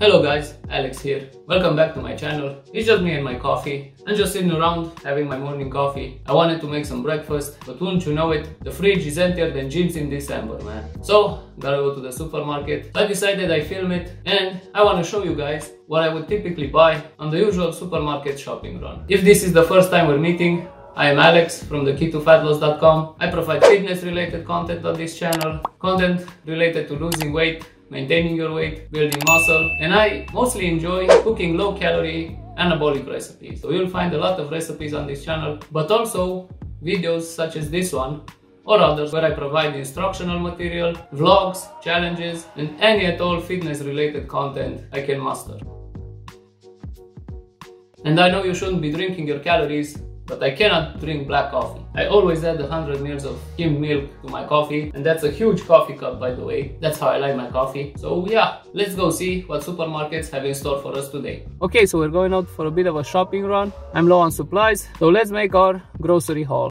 Hello guys, Alex here. Welcome back to my channel. It's just me and my coffee. I'm just sitting around having my morning coffee. I wanted to make some breakfast, but wouldn't you know it, the fridge is emptier than jeans in December, man. So, gotta go to the supermarket. I decided I film it and I wanna show you guys what I would typically buy on the usual supermarket shopping run. If this is the first time we're meeting, I am Alex from the key2fatloss.com. I provide fitness related content on this channel, content related to losing weight, maintaining your weight, building muscle, and I mostly enjoy cooking low calorie anabolic recipes. So you'll find a lot of recipes on this channel, but also videos such as this one or others where I provide instructional material, vlogs, challenges, and any at all fitness related content I can master. And I know you shouldn't be drinking your calories but I cannot drink black coffee. I always add 100 ml of skim milk to my coffee and that's a huge coffee cup by the way. That's how I like my coffee. So yeah, let's go see what supermarkets have in store for us today. Okay, so we're going out for a bit of a shopping run. I'm low on supplies, so let's make our grocery haul.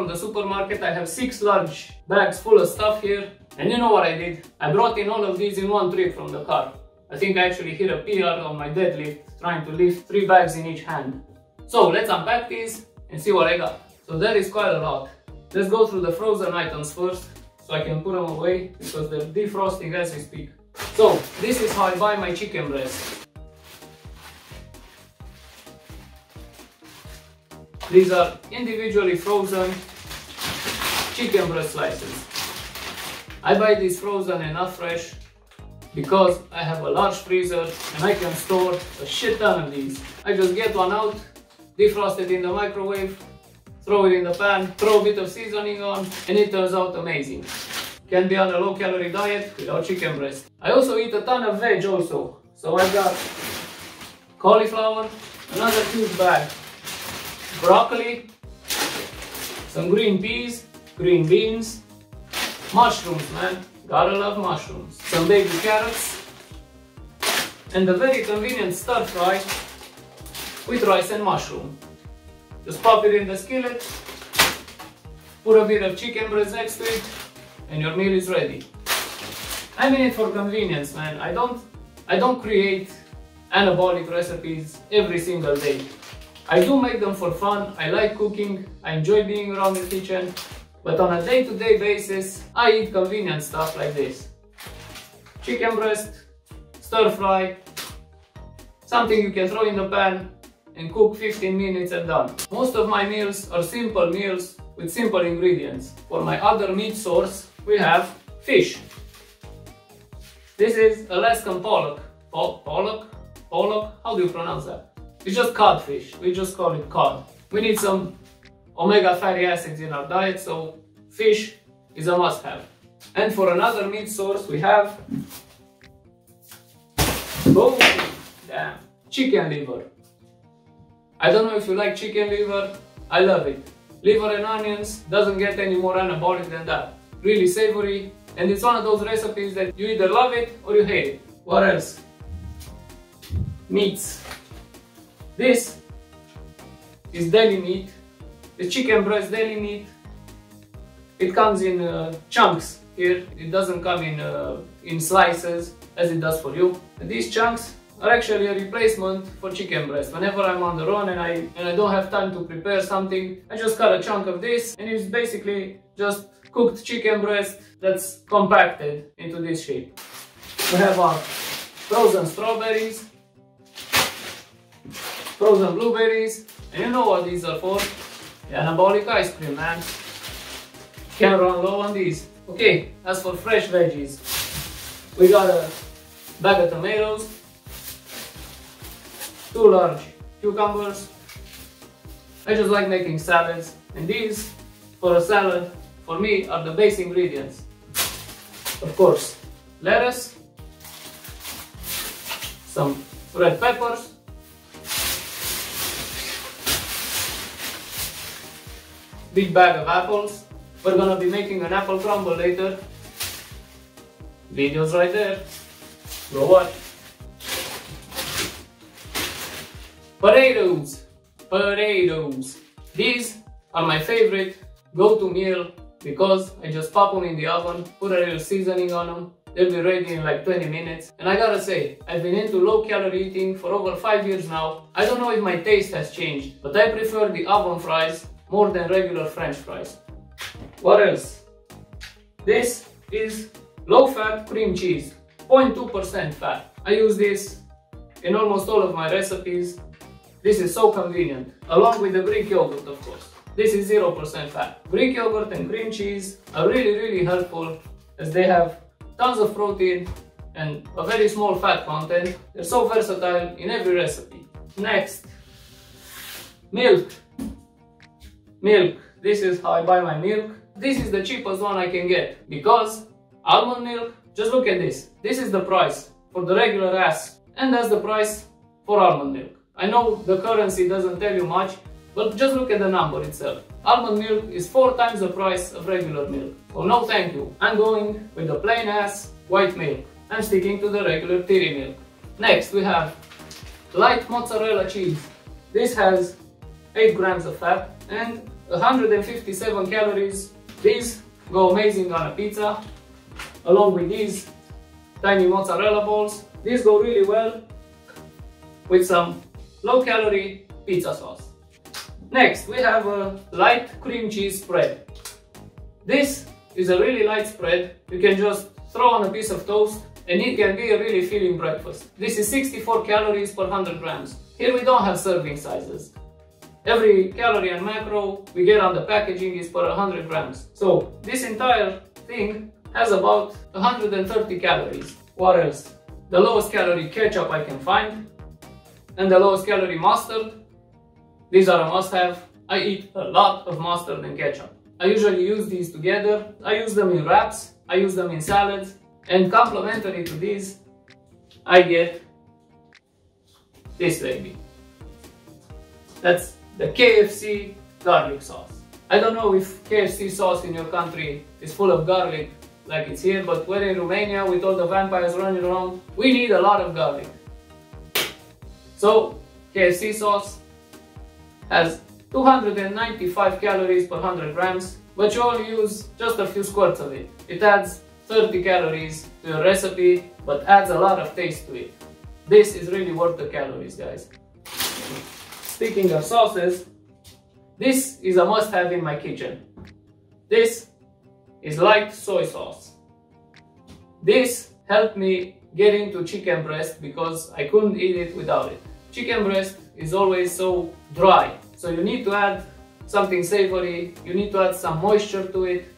From the supermarket. I have six large bags full of stuff here. And you know what I did? I brought in all of these in one trip from the car. I think I actually hit a PR on my deadlift trying to lift three bags in each hand. So let's unpack these and see what I got. So that is quite a lot. Let's go through the frozen items first so I can put them away because they're defrosting as we speak. So this is how I buy my chicken breast. These are individually frozen chicken breast slices. I buy these frozen and not fresh because I have a large freezer and I can store a shit ton of these. I just get one out, defrost it in the microwave, throw it in the pan, throw a bit of seasoning on, and it turns out amazing. Can be on a low calorie diet without chicken breast. I also eat a ton of veg also. So I got cauliflower, another huge bag, broccoli, some green peas, green beans, mushrooms, man. Gotta love mushrooms. Some baby carrots, and a very convenient stir fry with rice and mushroom. Just pop it in the skillet, put a bit of chicken breast next to it, and your meal is ready. I'm in it for convenience, man. I don't, I don't create anabolic recipes every single day. I do make them for fun, I like cooking, I enjoy being around the kitchen, but on a day-to-day -day basis, I eat convenient stuff like this. Chicken breast, stir fry, something you can throw in the pan and cook 15 minutes and done. Most of my meals are simple meals with simple ingredients. For my other meat source, we have fish. This is Alaskan pollock. pollock? Pollock? How do you pronounce that? It's just codfish. We just call it cod. We need some omega fatty acids in our diet, so fish is a must-have. And for another meat source, we have Boom! Damn. Chicken liver. I don't know if you like chicken liver, I love it. Liver and onions doesn't get any more anabolic than that. Really savory, and it's one of those recipes that you either love it or you hate it. What else? Meats. This is deli meat, the chicken breast deli meat. It comes in uh, chunks here, it doesn't come in, uh, in slices as it does for you. And these chunks are actually a replacement for chicken breast. Whenever I'm on the run and I, and I don't have time to prepare something, I just cut a chunk of this and it's basically just cooked chicken breast that's compacted into this shape. We have our frozen strawberries, frozen blueberries, and you know what these are for? The anabolic ice cream, man. Can't run low on these. Okay, as for fresh veggies, we got a bag of tomatoes, two large cucumbers. I just like making salads and these for a salad for me are the base ingredients. Of course, lettuce, some red peppers, big bag of apples. We're gonna be making an apple crumble later. Videos right there. Go watch. Potatoes. Potatoes. These are my favorite go-to meal because I just pop them in the oven, put a little seasoning on them, they'll be ready in like 20 minutes. And I gotta say, I've been into low calorie eating for over 5 years now. I don't know if my taste has changed, but I prefer the oven fries more than regular french fries. What else? This is low fat cream cheese, 0.2% fat. I use this in almost all of my recipes this is so convenient, along with the Greek yogurt of course. This is 0% fat. Greek yogurt and cream cheese are really really helpful as they have tons of protein and a very small fat content. They're so versatile in every recipe. Next, milk. Milk. This is how I buy my milk. This is the cheapest one I can get because almond milk, just look at this. This is the price for the regular ass and that's the price for almond milk. I know the currency doesn't tell you much, but just look at the number itself. Almond milk is 4 times the price of regular milk. So no thank you. I'm going with the plain ass white milk. I'm sticking to the regular tiri milk. Next we have light mozzarella cheese. This has 8 grams of fat and 157 calories. These go amazing on a pizza along with these tiny mozzarella balls. These go really well with some low calorie pizza sauce. Next, we have a light cream cheese spread. This is a really light spread. You can just throw on a piece of toast and it can be a really filling breakfast. This is 64 calories per 100 grams. Here we don't have serving sizes. Every calorie and macro we get on the packaging is per 100 grams. So this entire thing has about 130 calories. What else? The lowest calorie ketchup I can find and the lowest calorie mustard. These are a must have. I eat a lot of mustard and ketchup. I usually use these together. I use them in wraps, I use them in salads, and complementary to these, I get this baby. That's the KFC garlic sauce. I don't know if KFC sauce in your country is full of garlic like it's here, but we're in Romania with all the vampires running around. We need a lot of garlic. So KFC sauce has 295 calories per 100 grams, but you only use just a few squirts of it. It adds 30 calories to your recipe, but adds a lot of taste to it. This is really worth the calories, guys. Speaking of sauces, this is a must-have in my kitchen. This is light soy sauce. This helped me get into chicken breast because I couldn't eat it without it. Chicken breast is always so dry, so you need to add something savory, you need to add some moisture to it,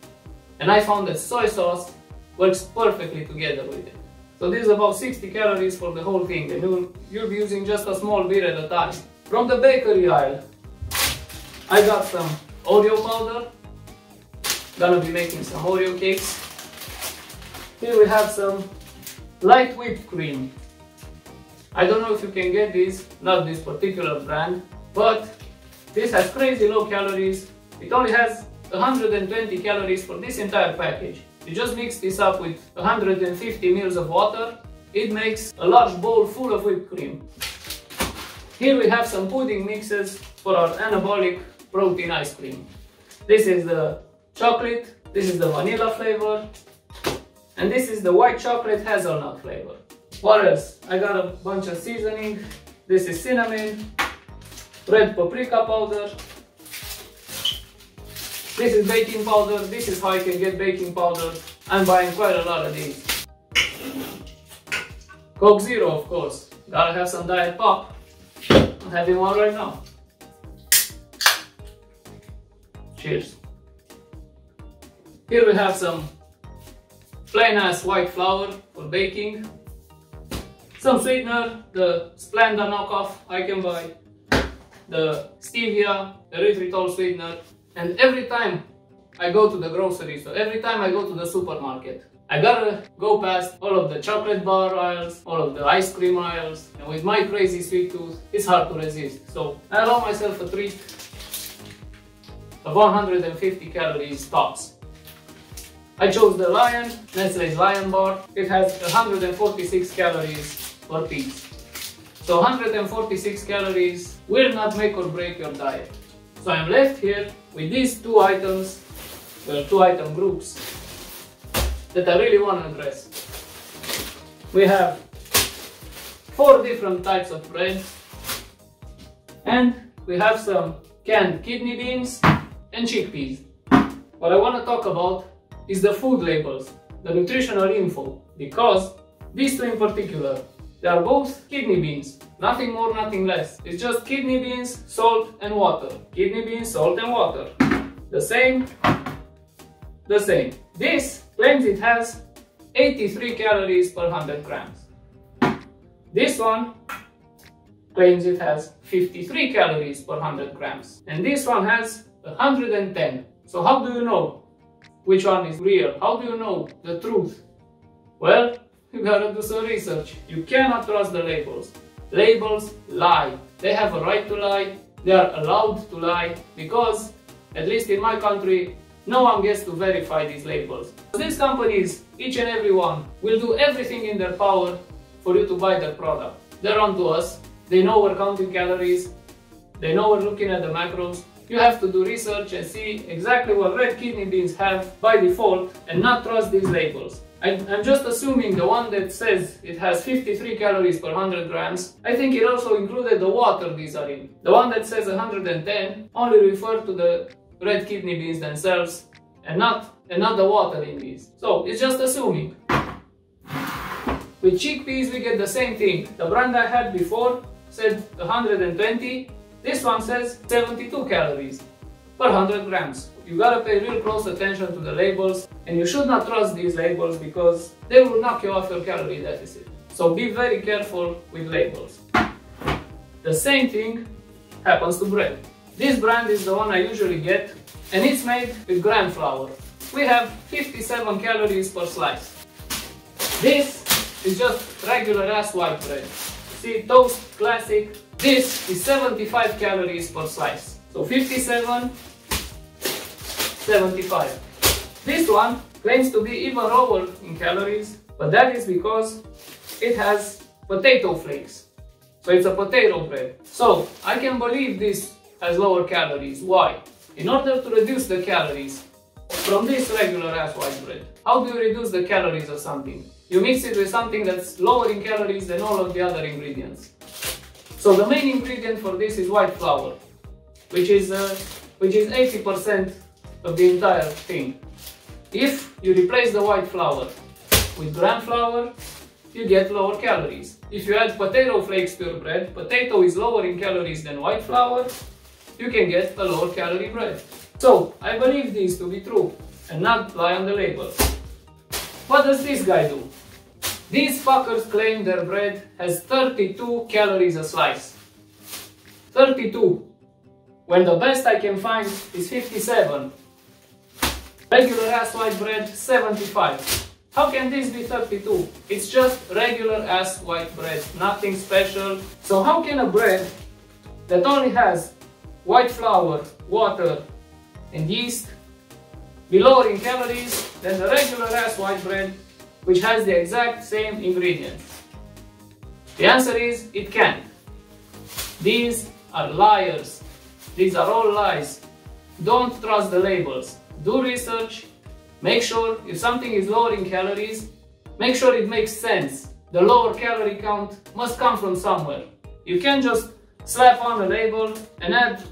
and I found that soy sauce works perfectly together with it. So this is about 60 calories for the whole thing, and you'll, you'll be using just a small bit at a time. From the bakery aisle, I got some Oreo powder, gonna be making some Oreo cakes. Here we have some light whipped cream. I don't know if you can get this, not this particular brand, but this has crazy low calories. It only has 120 calories for this entire package. You just mix this up with 150 ml of water, it makes a large bowl full of whipped cream. Here we have some pudding mixes for our anabolic protein ice cream. This is the chocolate, this is the vanilla flavor, and this is the white chocolate hazelnut flavor. What else? I got a bunch of seasoning. This is cinnamon, red paprika powder. This is baking powder. This is how I can get baking powder. I'm buying quite a lot of these. Coke Zero, of course. Gotta have some Diet Pop. Having one right now. Cheers. Here we have some plain ass white flour for baking. Some sweetener, the Splenda knockoff I can buy. The stevia, the erythritol sweetener. And every time I go to the grocery store, every time I go to the supermarket, I gotta go past all of the chocolate bar aisles, all of the ice cream aisles, and with my crazy sweet tooth, it's hard to resist. So I allow myself a treat of 150 calories tops. I chose the Lion, Nestle's Lion Bar. It has 146 calories per piece. So 146 calories will not make or break your diet. So I'm left here with these two items, well, two item groups that I really want to address. We have four different types of bread and we have some canned kidney beans and chickpeas. What I want to talk about is the food labels, the nutritional info, because these two in particular, they are both kidney beans, nothing more, nothing less. It's just kidney beans, salt and water. Kidney beans, salt and water. The same, the same. This claims it has 83 calories per 100 grams. This one claims it has 53 calories per 100 grams. And this one has 110. So how do you know which one is real? How do you know the truth? Well, you gotta do some research. You cannot trust the labels. Labels lie. They have a right to lie. They are allowed to lie because, at least in my country, no one gets to verify these labels. These companies, each and every one, will do everything in their power for you to buy their product. They're on to us. They know we're counting calories. They know we're looking at the macros you have to do research and see exactly what red kidney beans have by default and not trust these labels. I'm just assuming the one that says it has 53 calories per 100 grams, I think it also included the water these are in. The one that says 110 only refer to the red kidney beans themselves and not, and not the water in these. So it's just assuming. With chickpeas we get the same thing. The brand I had before said 120 this one says 72 calories per 100 grams. You gotta pay real close attention to the labels and you should not trust these labels because they will knock you off your calorie deficit. So be very careful with labels. The same thing happens to bread. This brand is the one I usually get and it's made with gram flour. We have 57 calories per slice. This is just regular ass white bread. See, toast, classic, this is 75 calories per slice. So 57, 75. This one claims to be even lower in calories, but that is because it has potato flakes. So it's a potato bread. So I can believe this has lower calories. Why? In order to reduce the calories from this regular ass white bread, how do you reduce the calories of something? You mix it with something that's lower in calories than all of the other ingredients. So the main ingredient for this is white flour, which is uh, which is 80% of the entire thing. If you replace the white flour with gram flour, you get lower calories. If you add potato flakes to your bread, potato is lower in calories than white flour, you can get a lower calorie bread. So, I believe these to be true and not lie on the label. What does this guy do? These fuckers claim their bread has 32 calories a slice. 32. When the best I can find is 57. Regular ass white bread, 75. How can this be 32? It's just regular ass white bread, nothing special. So how can a bread that only has white flour, water and yeast be lower in calories than the regular ass white bread which has the exact same ingredients? The answer is it can't. These are liars. These are all lies. Don't trust the labels. Do research. Make sure if something is lower in calories, make sure it makes sense. The lower calorie count must come from somewhere. You can't just slap on a label and add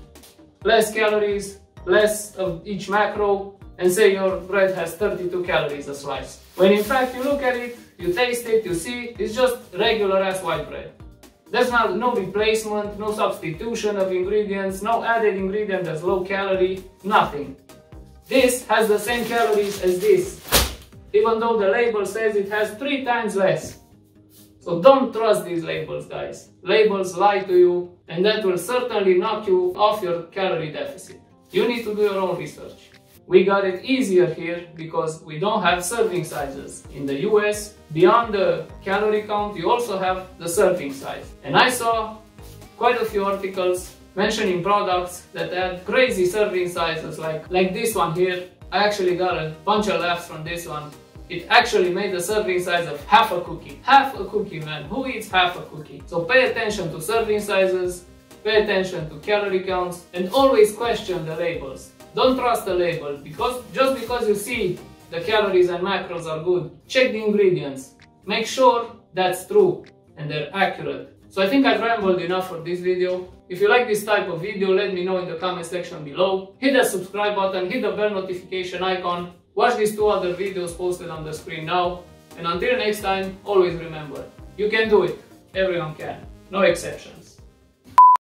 less calories, less of each macro and say your bread has 32 calories a slice. When in fact you look at it, you taste it, you see, it's just regular ass white bread. There's not, no replacement, no substitution of ingredients, no added ingredient that's low calorie, nothing. This has the same calories as this, even though the label says it has three times less. So don't trust these labels, guys. Labels lie to you, and that will certainly knock you off your calorie deficit. You need to do your own research. We got it easier here because we don't have serving sizes. In the US, beyond the calorie count, you also have the serving size. And I saw quite a few articles mentioning products that had crazy serving sizes like, like this one here. I actually got a bunch of laughs from this one. It actually made the serving size of half a cookie. Half a cookie, man. Who eats half a cookie? So pay attention to serving sizes, pay attention to calorie counts, and always question the labels. Don't trust the label because just because you see the calories and macros are good, check the ingredients. Make sure that's true and they're accurate. So I think I've rambled enough for this video. If you like this type of video, let me know in the comment section below. Hit the subscribe button, hit the bell notification icon. Watch these two other videos posted on the screen now. And until next time, always remember, you can do it. Everyone can. No exceptions.